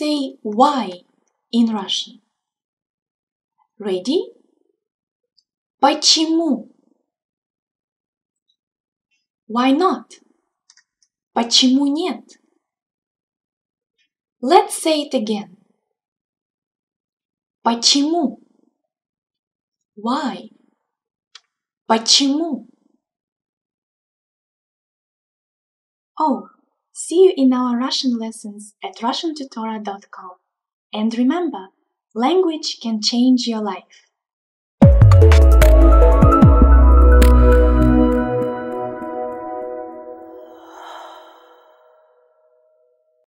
say why in Russian. Ready? Почему? Why not? Почему нет? Let's say it again. Почему? Why? Почему? Oh, see you in our Russian lessons at RussianTutora.com. And remember, language can change your life.